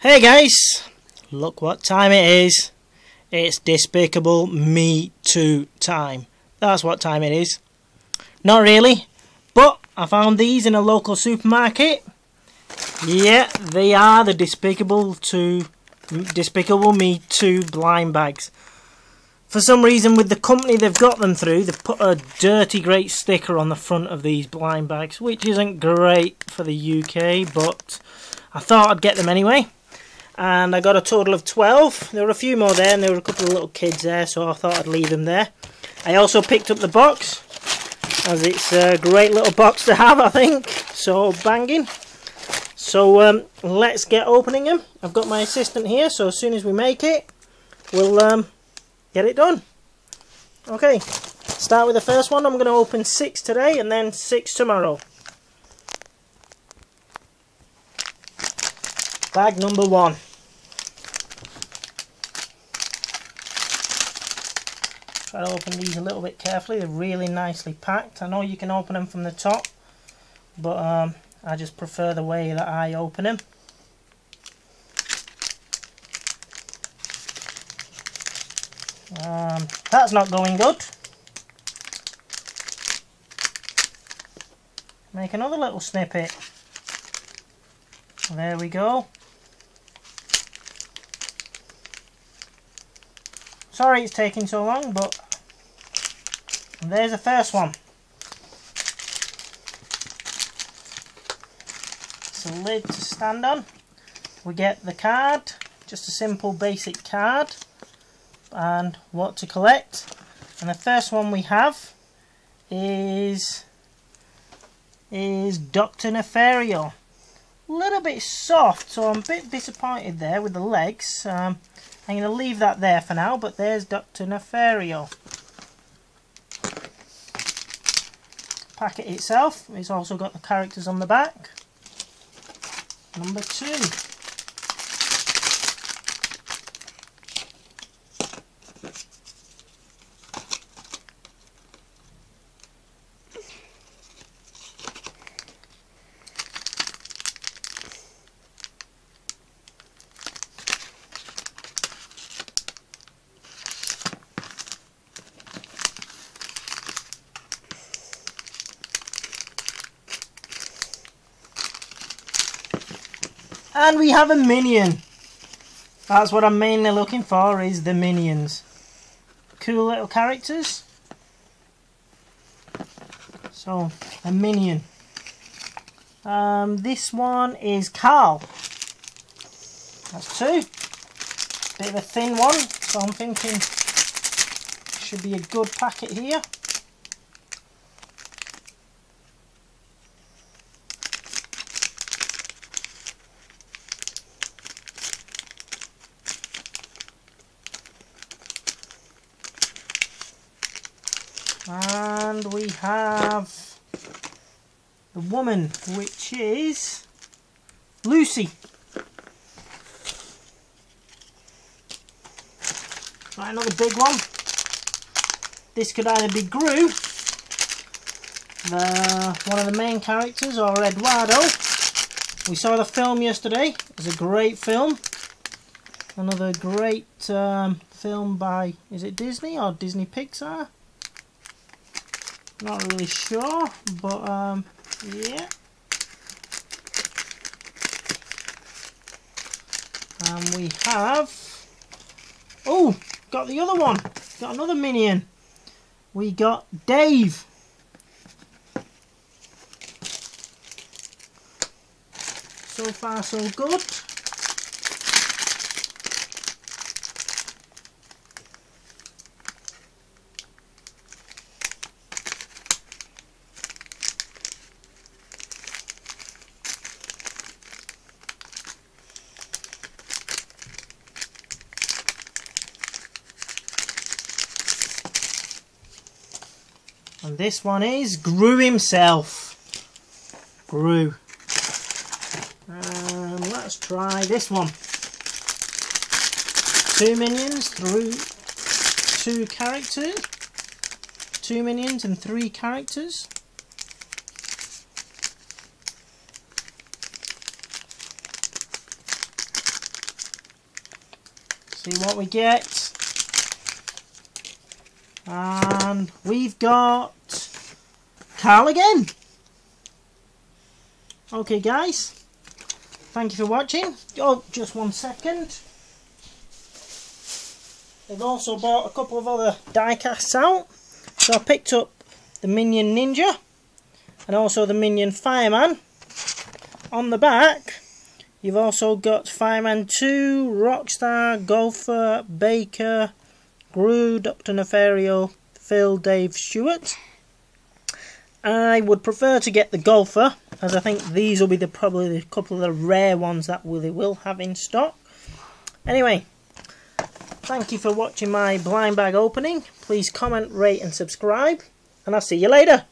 Hey guys, look what time it is. It's Despicable Me 2 time. That's what time it is. Not really, but I found these in a local supermarket. Yeah, they are the Despicable 2 Despicable Me 2 blind bags. For some reason with the company they've got them through, they've put a dirty great sticker on the front of these blind bags, which isn't great for the UK, but I thought I'd get them anyway and I got a total of 12 there were a few more there and there were a couple of little kids there so I thought I'd leave them there. I also picked up the box as it's a great little box to have I think. So banging. So um, let's get opening them I've got my assistant here so as soon as we make it we'll um, get it done. Okay start with the first one. I'm going to open six today and then six tomorrow. Bag number one Try to open these a little bit carefully. They're really nicely packed. I know you can open them from the top, but um, I just prefer the way that I open them. Um, that's not going good. Make another little snippet. There we go. Sorry it's taking so long, but there's the first one. It's a lid to stand on. We get the card, just a simple basic card, and what to collect. And the first one we have is is Dr. Nefario. A little bit soft, so I'm a bit disappointed there with the legs. Um, I'm going to leave that there for now, but there's Dr. Nefario. Packet itself, it's also got the characters on the back. Number two. And we have a minion. That's what I'm mainly looking for, is the minions. Cool little characters. So, a minion. Um, this one is Carl. That's two. Bit of a thin one, so I'm thinking should be a good packet here. And we have the woman which is Lucy. Right another big one. This could either be Gru the, one of the main characters or Eduardo. We saw the film yesterday. It's a great film. Another great um, film by is it Disney or Disney Pixar not really sure, but um, yeah. And we have, oh, got the other one. Got another minion. We got Dave. So far so good. And this one is Gru himself. Gru. And let's try this one. Two minions through two characters. Two minions and three characters. See what we get. And we've got Carl again. Okay guys, thank you for watching. Oh, just one second. I've also bought a couple of other die casts out. So I picked up the Minion Ninja and also the Minion Fireman. On the back, you've also got Fireman 2, Rockstar, Golfer, Baker, Gru, Dr. Nefario, Phil, Dave, Stuart. I would prefer to get the Golfer, as I think these will be the probably a couple of the rare ones that they will have in stock. Anyway, thank you for watching my blind bag opening. Please comment, rate and subscribe, and I'll see you later.